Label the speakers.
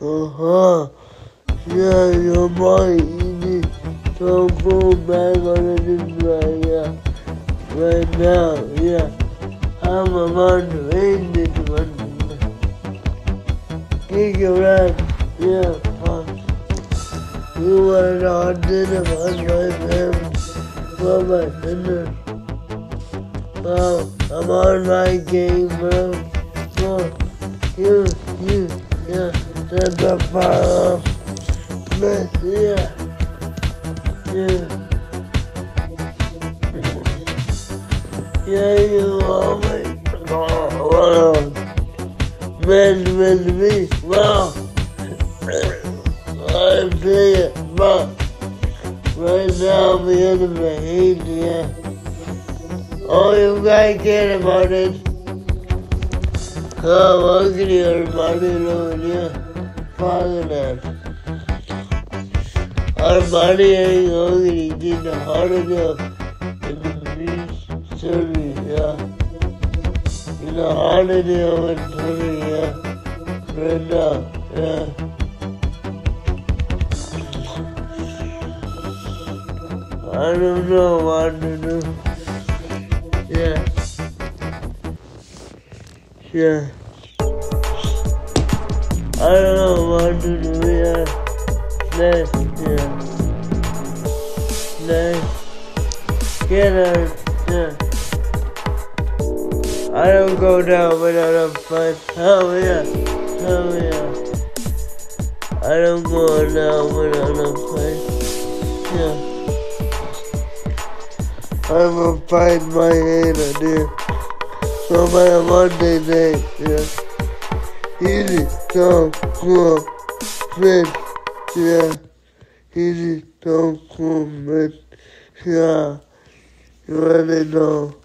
Speaker 1: Uh-huh. Yeah, you're right. You need to go back on it right, yeah. Right now, yeah. I'm about to end it one. Kick your ass, yeah, fuck. You were not dinner on my family for my dinner. Wow, I'm on my game, bro. On. You, yeah, the fire. Man, yeah, yeah. You always, oh, wow. Man with me, wow. I play it, but right now I'm of the yeah. All you guys care about is uh, how ugly your body looks, yeah. Our body ain't ugly, did the enough in the surgery, yeah. In the heart of oven surgery, yeah. Now, yeah. I don't know what to do. Yeah. Yeah. I don't know what to do. Yeah. Next. Yeah. Next. Get out. Yeah. I don't go down without a fight. Hell yeah. Hell yeah. I don't go down without a fight. Yeah. I'm gonna find my hand, I did. So my Monday night, yeah. Easy, so cool, fish, yeah. Easy, so cool, man. Yeah. You already know.